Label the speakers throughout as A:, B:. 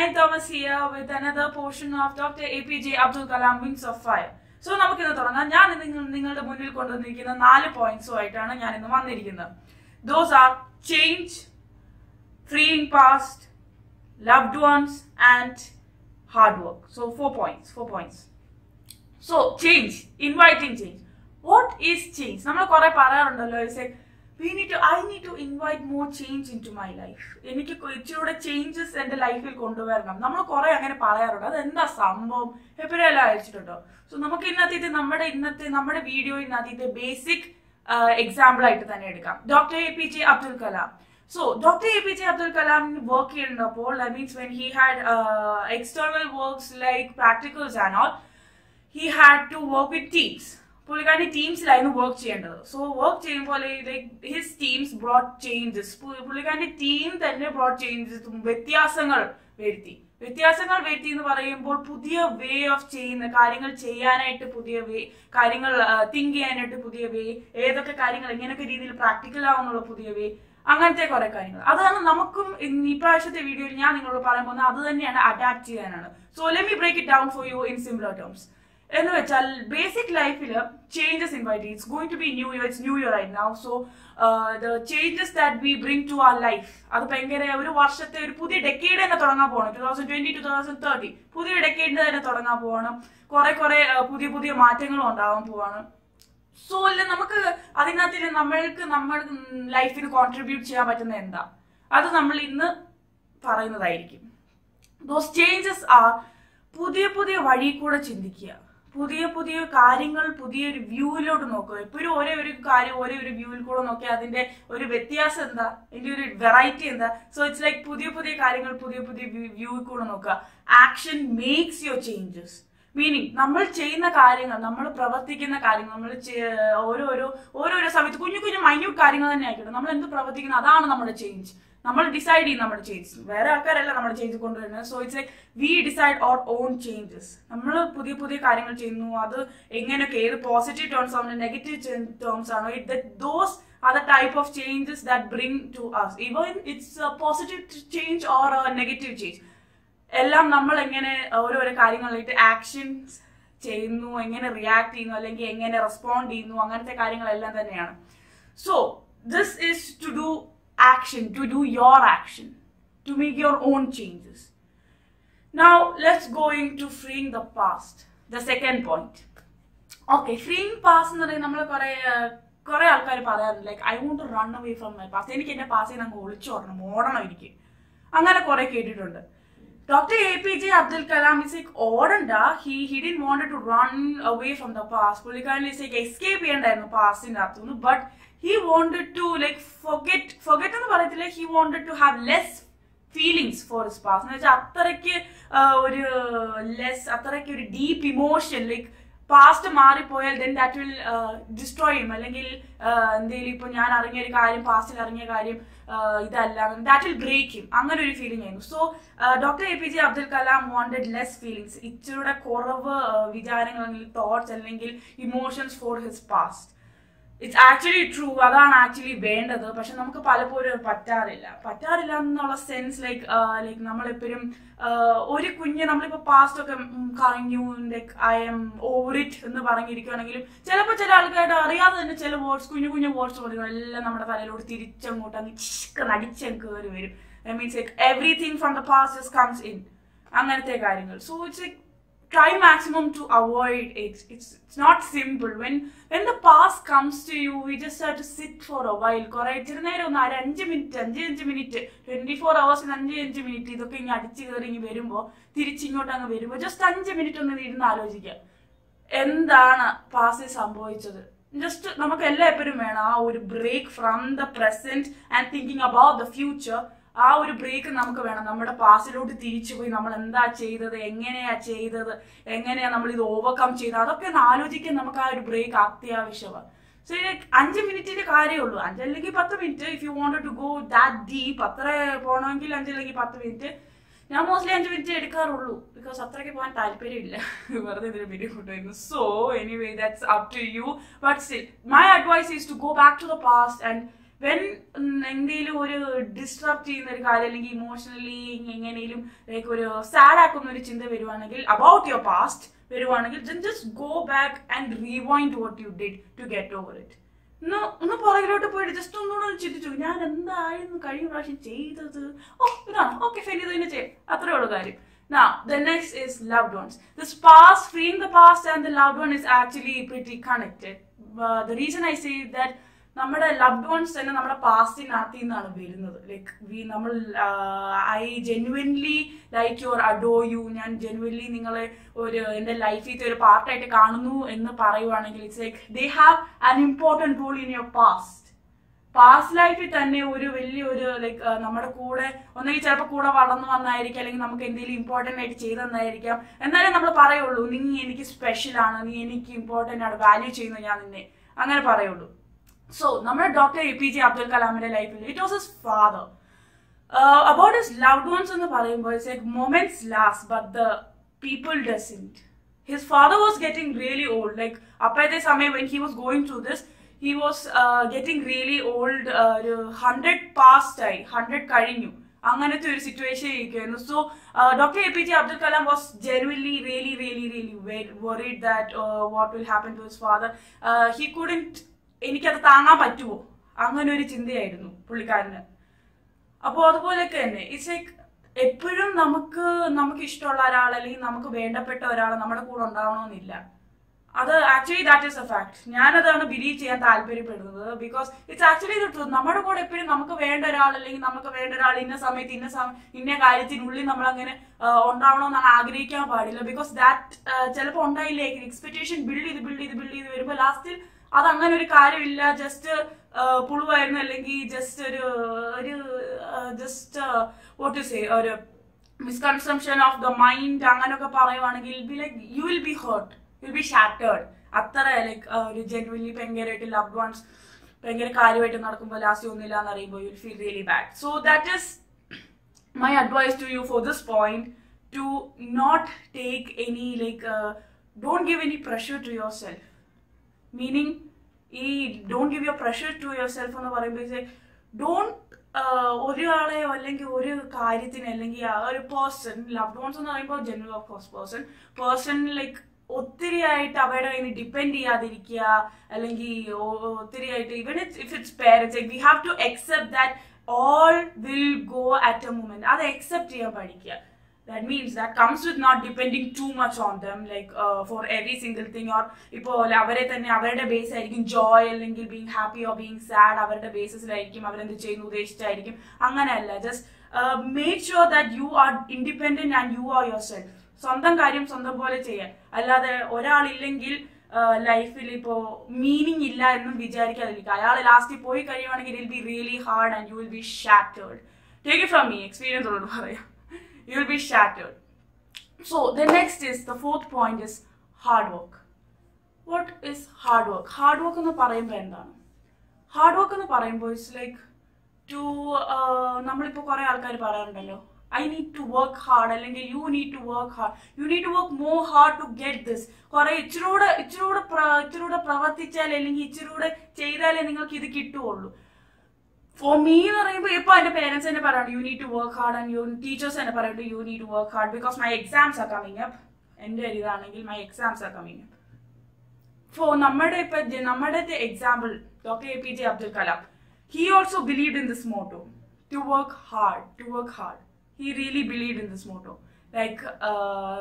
A: Ryan Thomas here with another portion of Dr. APJ Abdul Kalam Wings of Fire. So നമുക്കിന്ന് തുടങ്ങാം. ഞാൻ നിങ്ങൾ നിങ്ങളുടെ മുന്നിൽ കൊണ്ടുവന്നിരിക്കുന്ന നാല് പോയിന്റ്സുമായിട്ടാണ് ഞാൻ ഇന്ന് വന്നിരിക്കുന്നത്. Those are change freeing past loved ones and hard work so four points four points so change inviting change what is change നമ്മൾ കുറെ പറയാറുണ്ടല്ലോ is like we need to I need to invite more change into my life എനിക്ക് ഇച്ചിരൂടെ changes എന്റെ ലൈഫിൽ കൊണ്ടുവരണം. നമ്മൾ കുറെ അങ്ങനെ പറയാറുണ്ട്. അതെന്താ സംഭവം? എപ്പോഴെല്ലാം അയച്ചിട്ടുണ്ടോ? സോ നമുക്ക് ഇന്നത്തെ നമ്മുടെ ഇന്നത്തെ നമ്മുടെ വീഡിയോ ഇന്നത്തെ ബേസിക് എക്സാമ്പിൾ ആയിട്ട് തന്നെ എടുക്കാം. Doctor A P J Abdul Kalam so doctor A P J Abdul Kalam work ചെയ്യുന്നപ്പോൾ that means when he had external works like practicals and all he had to work with teams പുള്ളിക്കാരി ടീംസിലായിരുന്നു work ചെയ്യേണ്ടത്. So work ചെയ്യുമ്പോൾ his teams broad changes പുള്ളിക്കാരി team തന്നെ broad changes വ്യത്യാസങ്ങൾ വരുത്തി. വ്യത്യാസങ്ങൾ വരുത്തി എന്ന് പറയുമ്പോൾ പുതിയ വേ ഓഫ് ചെയ്യുന്ന കാര്യങ്ങൾ ചെയ്യാനായിട്ട് പുതിയ വേ കാര്യങ്ങൾ തിങ്ക് ചെയ്യാനായിട്ട് പുതിയ വേ ഏതൊക്കെ കാര്യങ്ങൾ എങ്ങനെയൊക്കെ രീതിയിൽ പ്രാക്ടിക്കൽ ആവുന്നുള്ള പുതിയ വേ അങ്ങനത്തെ കുറെ കാര്യങ്ങൾ. അതാണ് നമുക്കും ഈ പ്രാവശ്യത്തെ വീഡിയോയിൽ ഞാൻ നിങ്ങളോട് പറയാൻ പോകുന്നത്. അത് തന്നെയാണ് അഡാപ്റ്റ് ചെയ്യാനാണ്. So let me break it down for you in simpler terms എന്ന് വെച്ചാൽ ബേസിക് ലൈഫിൽ changes invite it's going to be new year it's new year ആയി now so the changes that we bring to our life അത് ഭയങ്കര ഒരു വർഷത്തെ ഒരു പുതിയ ഡെക്കേഡ് തന്നെ തുടങ്ങാൻ പോകണം two thousand twenty two thousand thirty പുതിയ ഡെക്കേഡിന് തന്നെ തുടങ്ങാൻ പോകണം കുറെ കുറെ പുതിയ പുതിയ മാറ്റങ്ങളും ഉണ്ടാവാൻ പോവാണ്. സോ അല്ല നമുക്ക് അതിനകത്ത് നമ്മൾക്ക് നമ്മുടെ ലൈഫിന് കോൺട്രിബ്യൂട്ട് ചെയ്യാൻ പറ്റുന്ന എന്താ? അത് നമ്മൾ ഇന്ന് പറയുന്നതായിരിക്കും. ദോസ് ചേഞ്ചസ് ആ പുതിയ പുതിയ വഴി കൂടെ ചിന്തിക്കുക. പുതിയ പുതിയ കാര്യങ്ങൾ പുതിയൊരു വ്യൂവിലോട്ട് നോക്കുക. എപ്പോഴും ഒരേ ഒരു കാര്യം ഒരേ ഒരു വ്യൂവിൽ കൂടെ നോക്കി അതിന്റെ ഒരു വ്യത്യാസം എന്താ? അതിന്റെ ഒരു വെറൈറ്റി എന്താ? സോ ഇറ്റ്സ് ലൈക്ക് പുതിയ പുതിയ കാര്യങ്ങൾ പുതിയ പുതിയ വ്യൂവിൽ കൂടെ നോക്കുക. Action makes your changes meaning നമ്മൾ ചെയ്യുന്ന കാര്യങ്ങൾ നമ്മൾ പ്രവർത്തിക്കുന്ന കാര്യങ്ങൾ നമ്മൾ ഓരോരോ ഓരോരോ സമയത്ത് കുഞ്ഞു കുഞ്ഞു മൈന്യൂട്ട് കാര്യങ്ങൾ തന്നെ ആയിക്കോട്ടെ. നമ്മൾ എന്ത് പ്രവർത്തിക്കുന്നത് അതാണ് നമ്മുടെ ചേഞ്ച് നമ്മൾ ഡിസൈഡ് ചെയ്യും നമ്മുടെ ചേഞ്ചസ് വേറെ ആൾക്കാരല്ല നമ്മൾ ചേഞ്ച് കൊണ്ടുവരുന്നത്. So it's like we decide our own changes നമ്മൾ പുതിയ പുതിയ കാര്യങ്ങൾ ചെയ്യുന്നു. അത് എങ്ങനെയൊക്കെ ഏത് പോസിറ്റീവ് ടേംസ് ആണോ നെഗറ്റീവ് ടേംസ് ആണോ it those are the type of changes that bring to us even it's positive change or negative change എല്ലാം നമ്മൾ എങ്ങനെ ഓരോരോ കാര്യങ്ങളായിട്ട് ആക്ഷൻസ് ചെയ്യുന്നു എങ്ങനെ റിയാക്ട് ചെയ്യുന്നു അല്ലെങ്കിൽ എങ്ങനെ റെസ്പോണ്ട് ചെയ്യുന്നു അങ്ങനത്തെ കാര്യങ്ങളെല്ലാം തന്നെയാണ്. So this is to do action to do your action, to make your own changes. Now let's go into freeing the past, the second point. Okay freeing past എന്ന് പറയുന്നത് നമ്മൾ കുറെ കുറെ ആൾക്കാർ പറയാറുണ്ട് like I won't run away from my past എനിക്ക് എന്റെ past അങ്ങ് ഒളിച്ചു ഓടണം ഓടണം എനിക്ക് അങ്ങനെ കുറെ കേട്ടിട്ടുണ്ട് doctor A P J Abdul Kalam is like ഓടണ്ട he he didn't want to run away from the past പുള്ളിക്കാരൻ ഇസ് ലൈക്ക് എസ്കേപ്പ് ചെയ്യണ്ടായിരുന്നു പാസ്റ്റിന്റെ അകത്തുനിന്ന് but he wanted to like forget forget എന്ന് പറയത്തില്ല. He wanted to have less feelings for his past എന്ന് വെച്ചാൽ അത്രയ്ക്ക് ഒരു ലെസ് അത്രയ്ക്ക് ഒരു ഡീപ്പ് ഇമോഷൻ ലൈക്ക് പാസ്റ്റ് മാറിപ്പോയാൽ ദെൻ ദാറ്റ് വിൽ ഡിസ്ട്രോയ് ചെയ്യും അല്ലെങ്കിൽ എന്തെങ്കിലും ഇപ്പൊ ഞാൻ അറിഞ്ഞ ഒരു കാര്യം പാസ്റ്റിൽ അറിഞ്ഞ കാര്യം ഇതല്ല. ദാറ്റ് വിൽ ബ്രേക്ക് ചെയ്യും അങ്ങനെ ഒരു ഫീലിംഗ് ആയിരുന്നു. So doctor A P J Abdul Kalam wanted less feelings ഇച്ചിരൂടെ കുറവ് വിചാരങ്ങൾ അല്ലെങ്കിൽ തോട്ട്സ് അല്ലെങ്കിൽ emotions for his past it's actually true അതാണ് ആക്ച്വലി വേണ്ടത്. പക്ഷെ നമുക്ക് പലപ്പോഴും പറ്റാറില്ല. പറ്റാറില്ല എന്നുള്ള സെൻസ് ലൈക്ക് ലൈക്ക് നമ്മളെപ്പോഴും ഒരു കുഞ്ഞ് നമ്മളിപ്പോ പാസ്റ്റ് ഒക്കെ കറങ്ങു like I M over it എന്ന് പറഞ്ഞിരിക്കുകയാണെങ്കിലും ചിലപ്പോൾ ചില ആൾക്കാരുടെ അറിയാതെ തന്നെ ചില വേർഡ്സ് കുഞ്ഞു കുഞ്ഞു വേർഡ്സ് പറയും എല്ലാം നമ്മുടെ തലയിലോട് തിരിച്ചങ്ങോട്ട് അങ്ങ് നടിച്ചങ്ങ് കയറി വരും. I means like everything from the past comes in അങ്ങനത്തെ കാര്യങ്ങൾ. So it's like try maximum to avoid it. It's it's not simple. When when the past comes to you we just have to sit for a while. കുറെ ഇച്ചിരി നേരം ഒന്ന് ഒരു അഞ്ച് minute അഞ്ച് അഞ്ച് മിനിറ്റ് ട്വന്റി ഫോർ അവേഴ്സിന് അഞ്ച് അഞ്ച് മിനിറ്റ് ഇതൊക്കെ ഇങ്ങനെ അടിച്ചു കയറി ഇങ്ങനെ വരുമ്പോൾ തിരിച്ചിങ്ങോട്ട് അങ്ങ് വരുമ്പോൾ ജസ്റ്റ് അഞ്ച് മിനിറ്റ് ഒന്ന് ഇരുന്ന് ആലോചിക്കുക. എന്താണ് പാസ്റ്റിൽ സംഭവിച്ചത്? ജസ്റ്റ് നമുക്ക് എല്ലായ്പ്പോഴും വേണം ആ ഒരു break from the present and thinking about the future ആ ഒരു ബ്രേക്ക് നമുക്ക് വേണം. നമ്മുടെ പാസിലോട്ട് തിരിച്ചു പോയി നമ്മൾ എന്താ ചെയ്തത് എങ്ങനെയാ ചെയ്തത് എങ്ങനെയാ നമ്മൾ ഇത് ഓവർകം ചെയ്തത്? അതൊക്കെ ഒന്ന് ആലോചിക്കാൻ നമുക്ക് ആ ഒരു ബ്രേക്ക് അത്യാവശ്യമാണ്. സോ അഞ്ച് മിനിറ്റിന്റെ കാര്യമുള്ളൂ അഞ്ചല്ലെങ്കിൽ പത്ത് minute if you want to go that deep അത്ര പോകണമെങ്കിൽ അഞ്ചല്ലെങ്കിൽ പത്ത് മിനിറ്റ് ഞാൻ മോസ്റ്റ്ലി അഞ്ച് മിനിറ്റ് എടുക്കാറുള്ളൂ. ബിക്കോസ് അത്രയ്ക്ക് പോകാൻ താല്പര്യമില്ല. വെറുതെ ഇതിന് കൊണ്ടുവരുന്നു so anyway that's up to you but still my advice is to go back to the past and when എന്തെങ്കിലും ഒരു ഡിസ്റ്റർബ് ചെയ്യുന്ന ഒരു കാര്യം അല്ലെങ്കിൽ ഇമോഷണലി എങ്ങനെയും ലൈക്ക് ഒരു സാഡ് ആക്കുന്ന ഒരു ചിന്ത വരുവാണെങ്കിൽ അബൌട്ട് യുവർ പാസ്റ്റ് വരുവാണെങ്കിൽ just go back and rewind what you did to get over it ഒന്ന് ഒന്ന് പുറകിലോട്ട് പോയിട്ട് ജസ്റ്റ് ഒന്നുകൂടെ ഒന്ന് ചിന്തിച്ചു. ഞാൻ എന്തായിരുന്നു കഴിഞ്ഞ പ്രാവശ്യം ചെയ്തത്? ഓ ഇതാണ്? ഓക്കെ ഫെനി ഇത് തന്നെ ചെയ്യാം. അത്രേ ഉള്ളൂ കാര്യം. Now, the next is loved ones. This past, freeing the past and the loved one is actually നമ്മുടെ ലവ്ഡ് വൺസ് തന്നെ നമ്മുടെ പാസ്റ്റിനകത്ത് നിന്നാണ് വരുന്നത്. ലൈക്ക് വി നമ്മൾ I genuinely like your adore you ഞാൻ ജെനുവൻലി നിങ്ങളെ ഒരു എന്റെ ലൈഫിൽ ഒരു പാർട്ടായിട്ട് കാണുന്നു എന്ന് പറയുവാണെങ്കിൽ it's like they have an important role in your past past ലൈഫിൽ തന്നെ ഒരു വലിയ ഒരു ലൈക്ക് നമ്മുടെ കൂടെ ഒന്നെങ്കിൽ ചിലപ്പോൾ കൂടെ വളർന്നു വന്നായിരിക്കാം അല്ലെങ്കിൽ നമുക്ക് എന്തെങ്കിലും ഇമ്പോർട്ടന്റ് ആയിട്ട് ചെയ്തു തന്നായിരിക്കാം. എന്നാലേ നമ്മൾ പറയുള്ളൂ നീ എനിക്ക് സ്പെഷ്യൽ ആണ് നീ എനിക്ക് ഇമ്പോർട്ടന്റ് ആണ് വാല്യൂ ചെയ്യുന്നു ഞാൻ നിന്നെ. അങ്ങനെ പറയുള്ളൂ. സോ നമ്മുടെ doctor A P J Abdul കലാമിന്റെ ലൈഫിൽ it was his father about his loved ones എന്ന് പറയുമ്പോൾ it's like moments last but the people doesn't his father was getting really old like അപ്പോഴത്തെ സമയം when he was going to this he was getting really old ഒരു hundred past ആയി hundred കഴിഞ്ഞു. അങ്ങനത്തെ ഒരു situation ഇരിക്കുകയായിരുന്നു so doctor A P J Abdul Kalam was genuinely really really really worried that what will happen to his father he couldn't എനിക്കത് താങ്ങാൻ പറ്റുമോ? അങ്ങനെ ഒരു ചിന്തയായിരുന്നു പുള്ളിക്കാരന്. അപ്പോൾ അതുപോലെയൊക്കെ തന്നെ ഇറ്റ്സ് ലൈക്ക് എപ്പോഴും നമുക്ക് നമുക്ക് ഇഷ്ടമുള്ള ഒരാൾ അല്ലെങ്കിൽ നമുക്ക് വേണ്ടപ്പെട്ട ഒരാൾ നമ്മുടെ കൂടെ ഉണ്ടാവണമെന്നില്ല. അത് actually that is a fact ഞാനതാണ് believe ചെയ്യാൻ താല്പര്യപ്പെടുന്നത് because it's actually the truth നമ്മുടെ കൂടെ എപ്പോഴും നമുക്ക് വേണ്ട ഒരാൾ അല്ലെങ്കിൽ നമുക്ക് വേണ്ട ഒരാൾ ഇന്ന സമയത്ത് ഇന്ന സമയം ഇന്ന കാര്യത്തിനുള്ളിൽ നമ്മൾ അങ്ങനെ ഉണ്ടാവണമെന്നാണ് ആഗ്രഹിക്കാൻ പാടില്ല ബിക്കോസ് ദാറ്റ് ചിലപ്പോൾ ഉണ്ടായില്ലേ? എക്സ്പെക്ടേഷൻ ബിൽഡ് ചെയ്ത് ബിൽഡ് ചെയ്ത് ബിൽഡ് ചെയ്ത് വരുമ്പോൾ ലാസ്റ്റിൽ അത് അങ്ങനെ ഒരു കാര്യമില്ല. ജസ്റ്റ് പുളുവായിരുന്നു. അല്ലെങ്കിൽ ജസ്റ്റ് ഒരു ഒരു ജസ്റ്റ് വോട്ട് ടു സേ ഒരു മിസ്കൺസെപ്ഷൻ ഓഫ് ദ മൈൻഡ് അങ്ങനെയൊക്കെ പറയുവാണെങ്കിൽ be like you will be hurt will be shattered അത്ര ലൈക്ക് ഒരു ജെനുവൻലി ഭയങ്കരമായിട്ട് ലവ് വൺസ് ഭയങ്കര കാര്യമായിട്ട് നടക്കുമ്പോൾ ലാസ്റ്റ് ഒന്നുമില്ല എന്ന് അറിയുമ്പോൾ you feel really bad so that is my advice to you for this point to not take any like don't give any pressure to yourself meaning ഈ don't give your pressure to yourself എന്ന് പറയുമ്പോൾ don't ഒരാളെയോ അല്ലെങ്കിൽ ഒരു കാര്യത്തിന് അല്ലെങ്കിൽ ആ ഒരു person love once എന്ന് പറയുമ്പോൾ general of course person person like ഒത്തിരി ആയിട്ട് അവരുടെ കയ്യിൽ ഡിപ്പെൻഡ് ചെയ്യാതിരിക്കുക അല്ലെങ്കിൽ ഒത്തിരി ആയിട്ട് even if it's parents we have to accept that all will go at a moment അത് അക്സെപ്റ്റ് ചെയ്യാൻ പഠിക്കുക. That means that comes with not depending too much on them like uh, for every single thing. Or ഇപ്പോൾ അവരെ തന്നെ അവരുടെ base ആയിരിക്കും joy അല്ലെങ്കിൽ being happy or being sad അവരുടെ ബേസിസിലായിരിക്കും അവരെന്ത് ചെയ്യുന്നു ഉദ്ദേശിച്ചായിരിക്കും. അങ്ങനെയല്ല just make sure that you are independent and you are yourself സ്വന്തം കാര്യം സ്വന്തം പോലെ ചെയ്യാൻ. അല്ലാതെ ഒരാളില്ലെങ്കിൽ ലൈഫിൽ ഇപ്പോ മീനിങ് ഇല്ല എന്നും വിചാരിക്കാതിരിക്കുക. അയാൾ ലാസ്റ്റിൽ പോയി കഴിയുവാണെങ്കിൽ it be really hard and you will be shattered take it from me experience ഉള്ളത് പറയാം. You will be shattered. So the next is the fourth point is hard work. What is hard work? Hard work എന്ന് പറയുമ്പോൾ എന്താണ് hard work എന്ന് പറയുമ്പോൾ it's like to നമ്മളിപ്പോൾ കുറേ ആൾക്കാർ പറയാറുണ്ടല്ലോ I need to work hard അല്ലെങ്കിൽ you need to work hard you need to work more hard to get this കുറെ ഇച്ചിരൂടെ ഇച്ചിരൂടെ ഇച്ചിരൂടെ പ്രവർത്തിച്ചാൽ അല്ലെങ്കിൽ ഇച്ചിരൂടെ ചെയ്താലേ നിങ്ങൾക്ക് ഇത് കിട്ടുകയുള്ളൂ ഫോർ മീ എന്ന് പറയുമ്പോൾ ഇപ്പോൾ എന്റെ പേരൻസ് തന്നെ പറയുന്നത് you need to work hard and you teachers തന്നെ പറയുന്നുണ്ട് you need to work hard because my exams are coming up എന്റെ ഒരു ഇതാണെങ്കിൽ my exams are coming up for നമ്മുടെ ഇപ്പൊ നമ്മുടെ example doctor A P J Abdul Kalam he also believe in this motto to work hard to work hard he really believe in this motto like uh,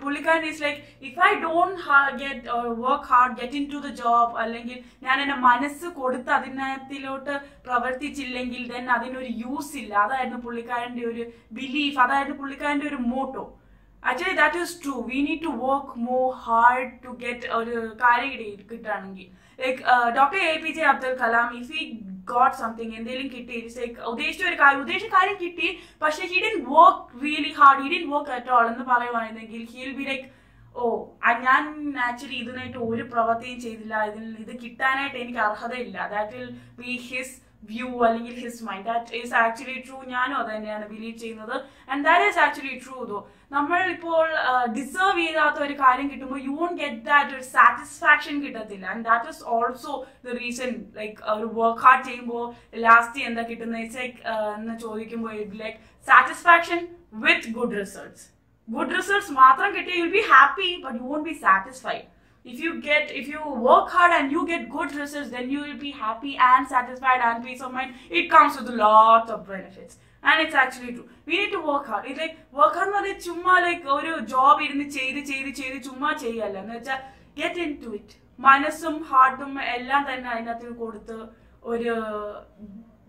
A: പുള്ളിക്കാരൻ is like if I don't get work hard get into the job അല്ലെങ്കിൽ ഞാൻ എന്റെ മനസ്സ് കൊടുത്ത് അതിനകത്തിലോട്ട് പ്രവർത്തിച്ചില്ലെങ്കിൽ then അതിനൊരു use ഇല്ല. അതായിരുന്നു പുള്ളിക്കാരന്റെ ഒരു ബിലീഫ് അതായിരുന്നു പുള്ളിക്കാരന്റെ ഒരു motto actually that is true we need to work more hard to get ഒരു കാര്യം കിട്ടുകയാണെങ്കിൽ like doctor A P J Abdul Kalam if he got something എന്തെങ്കിലും കിട്ടി ഉദ്ദേശിച്ച ഒരു കാര്യം ഉദ്ദേശിച്ച കാര്യം കിട്ടി പക്ഷെ he didn't work really hard he didn't work at all എന്ന് പറയുവാണെങ്കിൽ ഹിൽ ബി ലൈക്ക് ഓ ഞാൻ ആക്ച്വലി ഇതിനായിട്ട് ഒരു പ്രവൃത്തിയും ചെയ്തില്ല. ഇതിൽ ഇത് കിട്ടാനായിട്ട് എനിക്ക് അർഹതയില്ല. That will be his view അല്ലെങ്കിൽ his mind that is actually true ഞാനും അത് തന്നെയാണ് ബിലീവ് ചെയ്യുന്നത്. And that is actually true though നമ്മൾ ഇപ്പോൾ ഡിസേർവ് ചെയ്താത്ത ഒരു കാര്യം കിട്ടുമ്പോൾ യു വോണ്ട് ഗെറ്റ് ദാറ്റ് ഒരു സാറ്റിസ്ഫാക്ഷൻ കിട്ടത്തില്ല. And that is also the reason like ഒരു വർക്ക് ഹാർഡ് ചെയ്യുമ്പോൾ ലാസ്റ്റ് എന്താ കിട്ടുന്നത് ഇറ്റ്സ് ലൈക്ക് എന്ന് ചോദിക്കുമ്പോൾ like satisfaction with good results good results മാത്രം കിട്ടിയ you'll be happy but you won't be satisfied if you get if you work hard and you get good results then you will be happy and satisfied and peace of mind. It comes with a lot of benefits. And it's actually true. We need to work hard it like work hard എന്ന് പറഞ്ഞാൽ ചുമ്മാ like ഒരു job ഇരുന്ന് ചെയ്ത് ചെയ്ത് ചെയ്ത് ചുമ്മാ ചെയ്യല്ല. എന്ന് വെച്ചാൽ ഗെറ്റ് ഇൻ ടു ഇറ്റ് മനസ്സും ഹാർട്ടും എല്ലാം തന്നെ അതിനകത്ത് കൊടുത്ത് ഒരു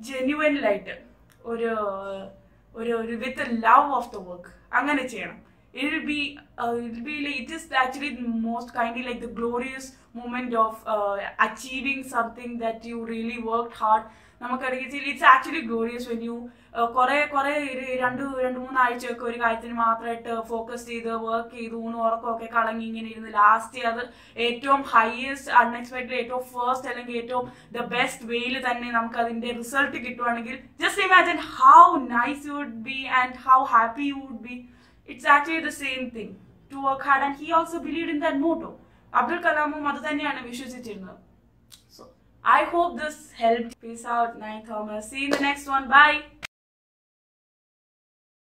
A: ജെന്യുവനിലായിട്ട് ഒരു ഒരു ഒരു with love of the work അങ്ങനെ ചെയ്യണം. It will be uh, it'll be like it is actually the most kindly like the glorious moment of uh, achieving something that you really worked hard. നമുക്കറിയാം it's actually glorious when you കുറെ കുറെ രണ്ട് രണ്ട് മൂന്ന് ആഴ്ചയൊക്കെ ഒരു കാര്യത്തിന് മാത്രമായിട്ട് focus ചെയ്ത് വർക്ക് ചെയ്തു ഊണ് ഉറക്കമൊക്കെ കളങ്ങി ഇങ്ങനെ ഇരുന്ന് ലാസ്റ്റ് അത് ഏറ്റവും ഹയസ്റ്റ് അൺഎക്സ്പെക്ടഡ് ഏറ്റവും ഫസ്റ്റ് അല്ലെങ്കിൽ ഏറ്റവും ദ ബെസ്റ്റ് വേയിൽ തന്നെ നമുക്ക് അതിന്റെ റിസൾട്ട് കിട്ടുവാണെങ്കിൽ just imagine how nice you would be and how happy you would be It's actually the same thing. To work hard and he also believed in that motto. Abdul Kalamu Madhutaniyana Vishwasichirna. So, I hope this helped. Peace out. Night, Thomas. See you in the next one. Bye.